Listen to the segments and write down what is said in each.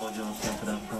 ご乗車く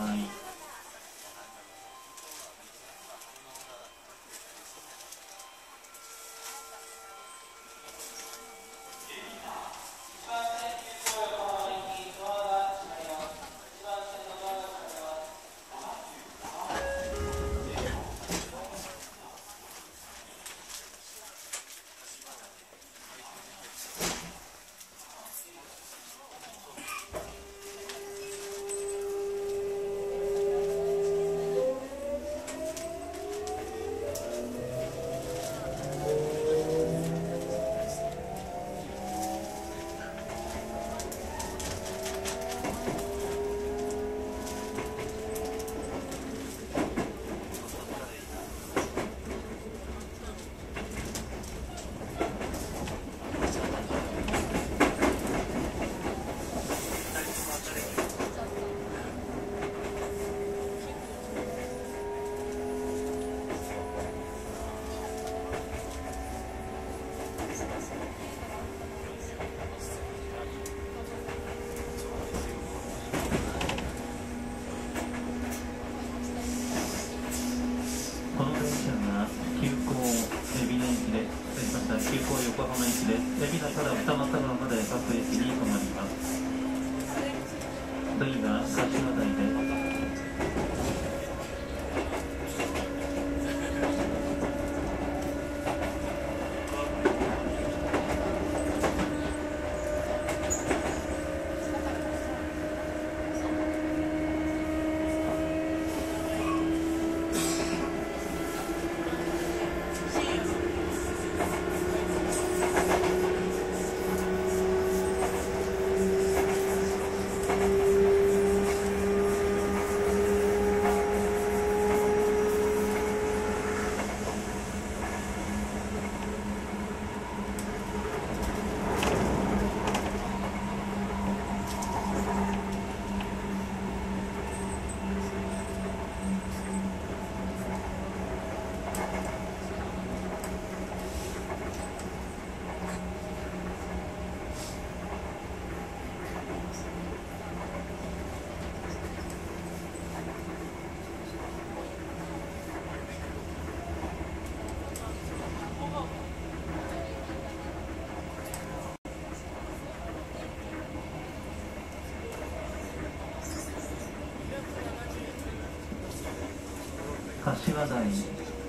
柏台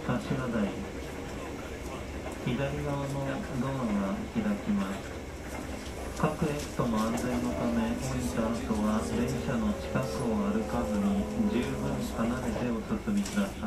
柏台。左側のドアが開きます。各駅とも安全のため降りた後は電車の近くを歩かずに十分離れてお進みください。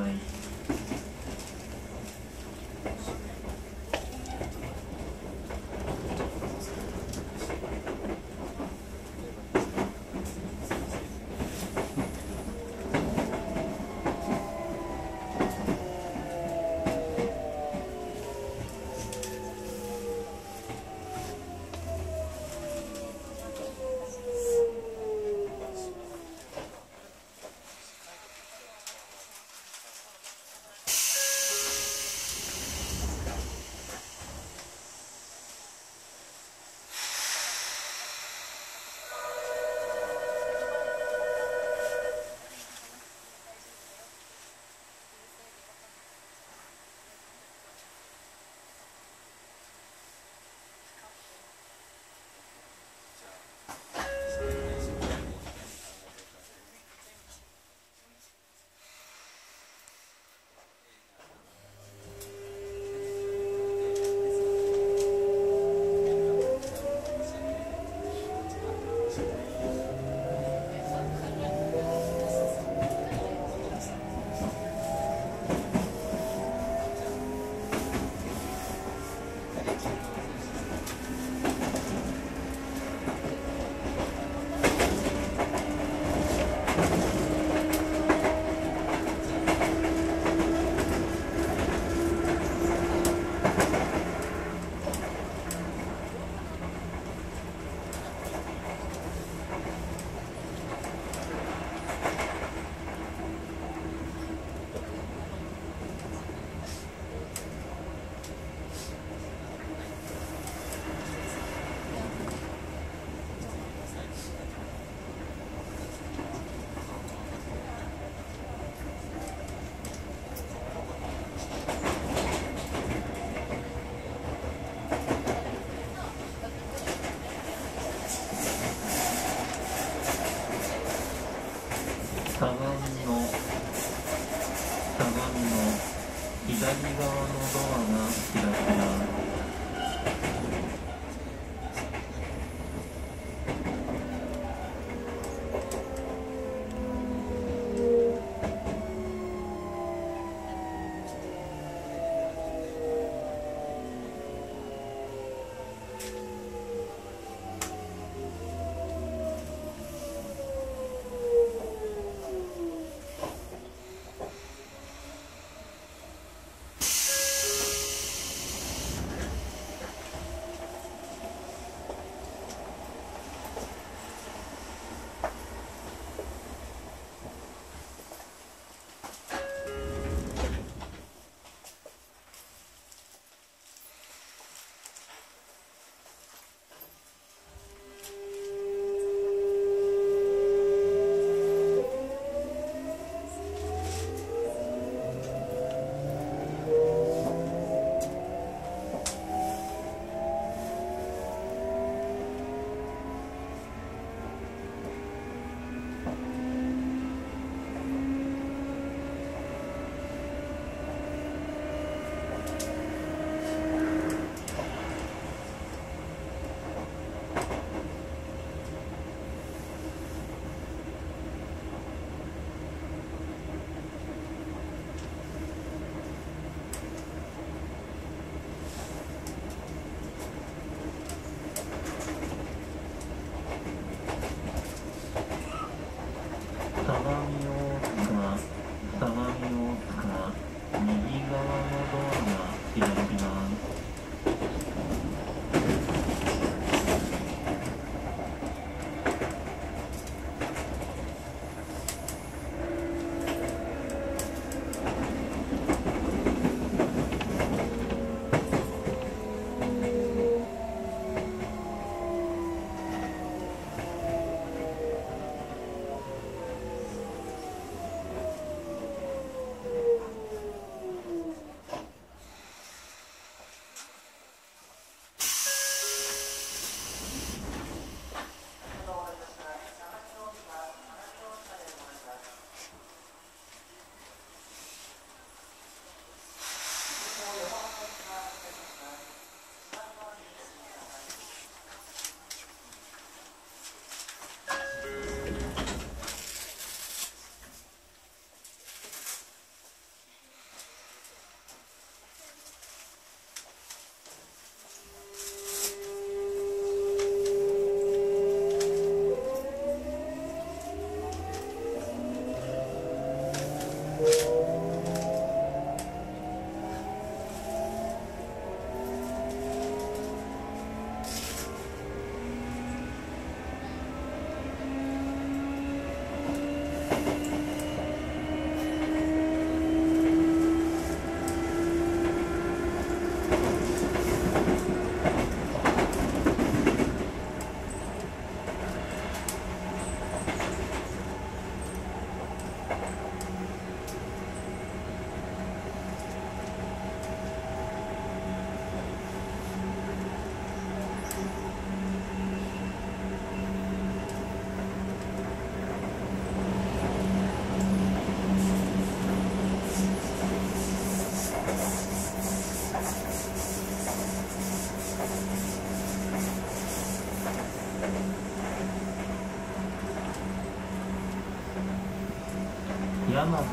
大和大和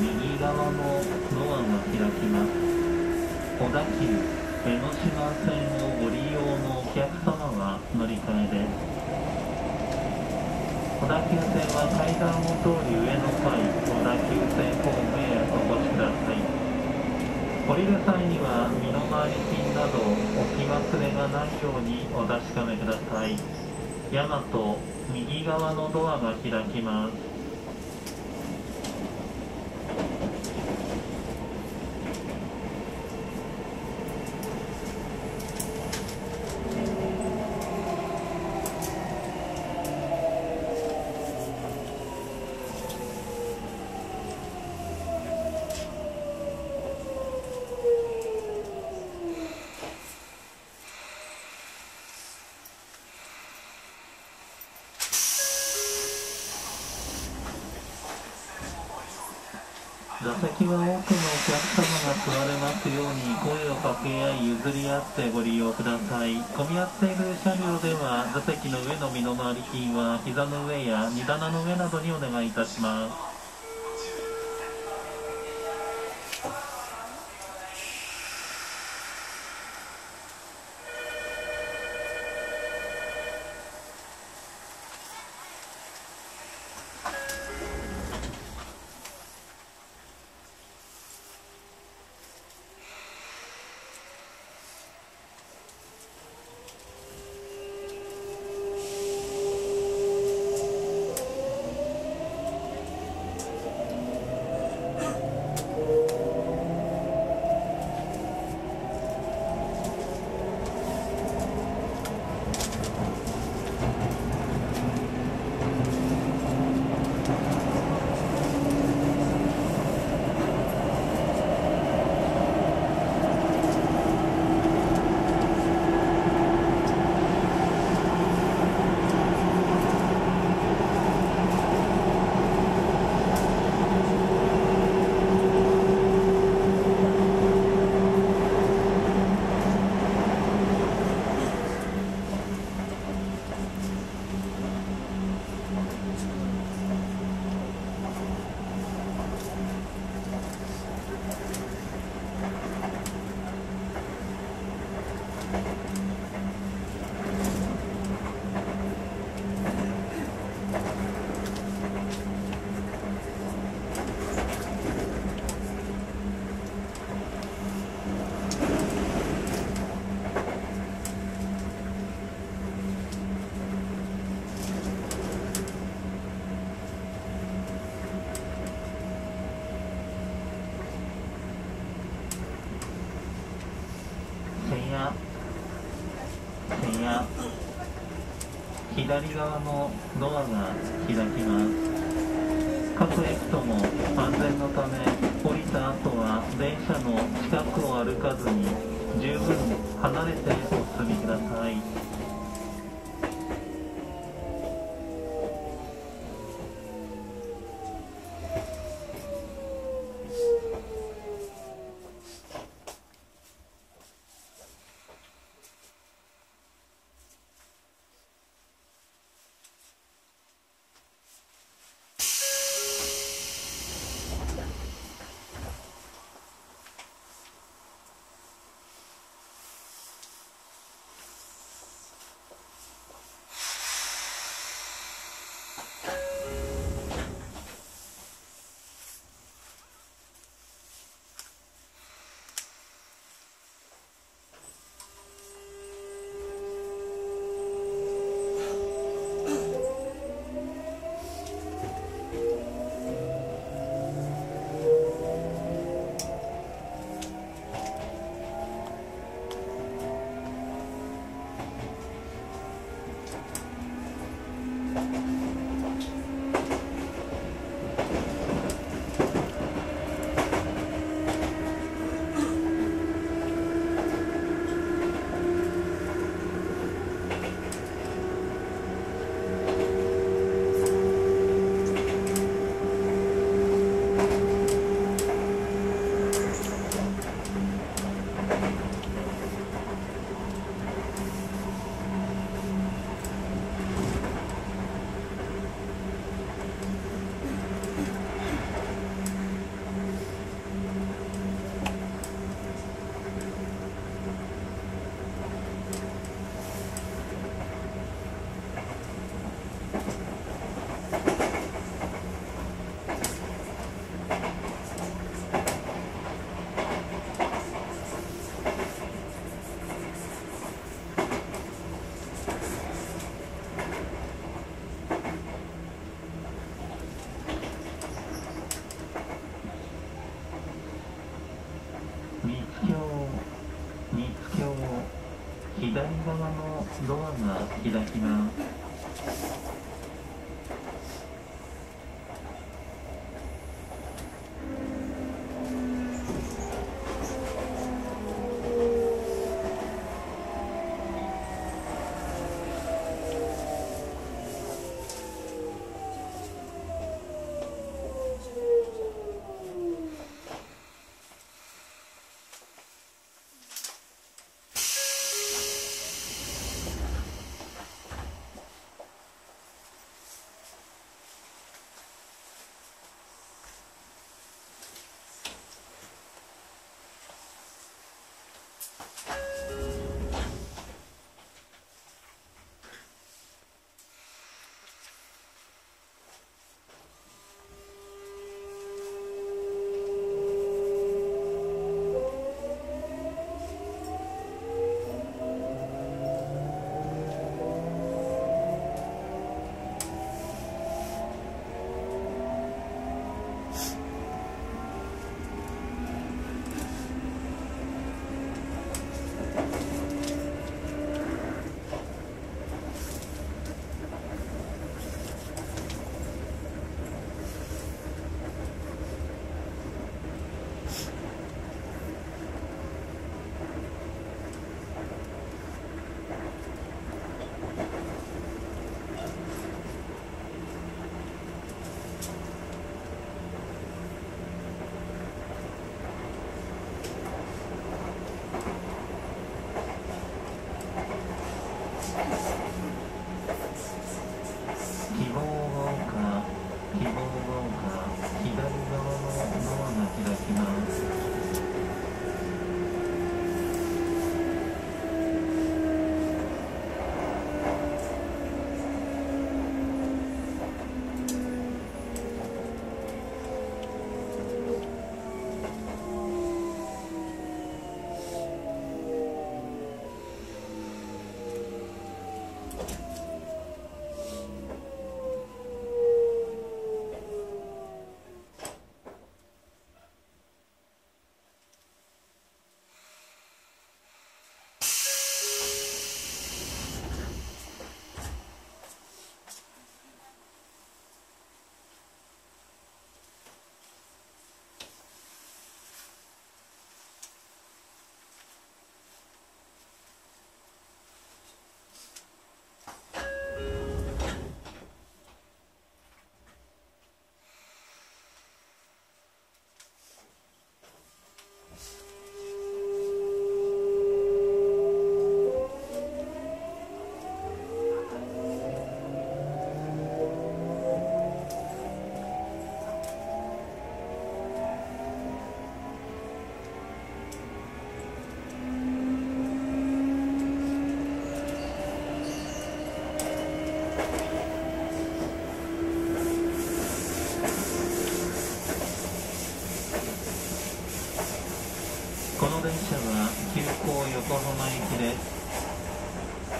右側のドアが開きます。小田急江ノ島線をご利用のお客様は乗り換えで。す小田急線は階段を通り上の階小田急線ホームへお越しください。降りる際には身の回り品など置き忘れがないようにお確かめください。大和右側のドアが開きます。座席は多くのお客様が座れますように声を掛け合い譲り合ってご利用ください。混み合っている車両では座席の上の身の回り品は膝の上や荷棚の上などにお願いいたします。左側のドアが開きます。各駅とも安全のため降りた後は電車の近くを歩かずに十分離れてお進みください。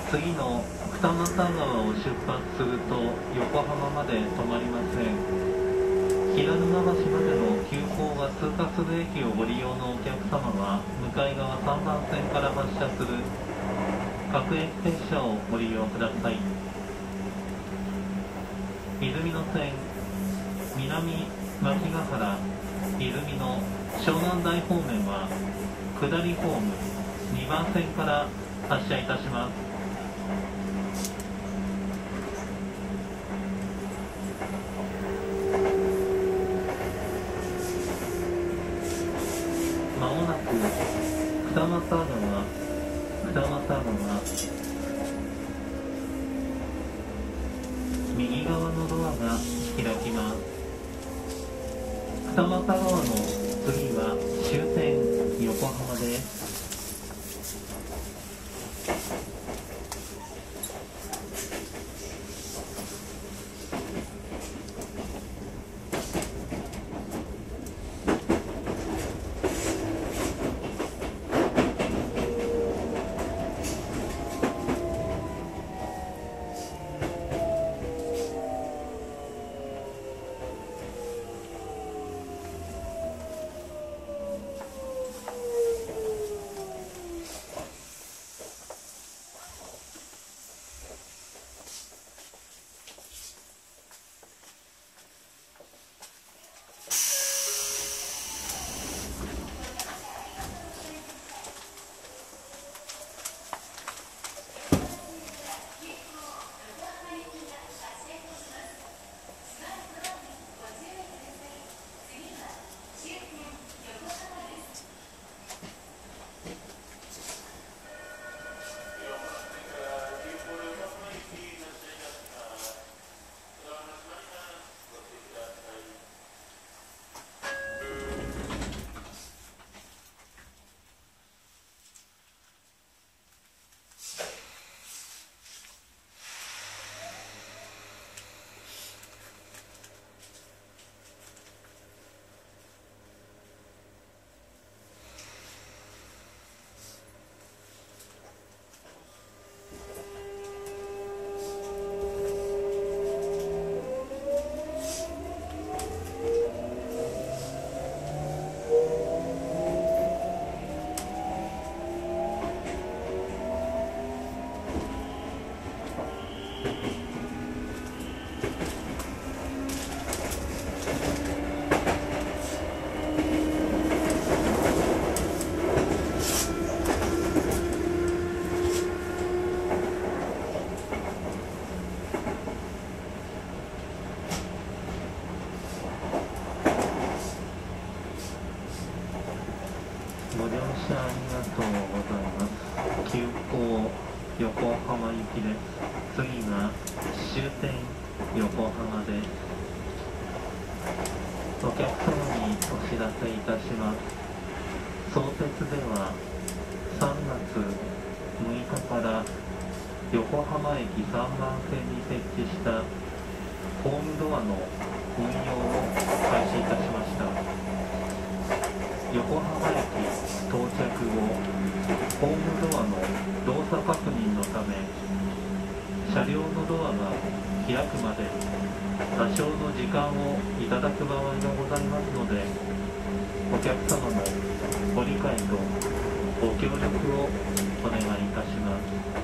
次の二俣川を出発すると横浜まで止まりません。平沼橋までの急行が通過する駅をご利用のお客様は向かい側3番線から発車する各駅停車をご利用ください。泉の線南牧ヶ原泉の湘南台方面は下りホーム2番線から発車いたします。お客様にお知らせいたします。相鉄では3月6日から横浜駅3番線に設置したホームドアの運用を開始いたしました。横浜駅到着後ホームドアの動作確認のため車両のドアが開くまで多少の時間をいただく場合がございますのでお客様のご理解とご協力をお願いいたします。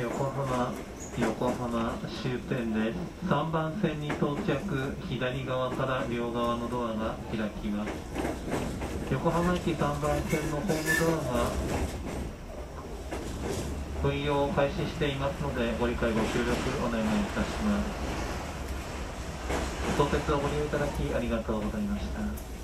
横浜横浜終点です3番線に到着左側から両側のドアが開きます。横浜駅3番線のホームドアが運用を開始していますのでご理解ご協力お願いいたします。当節をご利用いただきありがとうございました。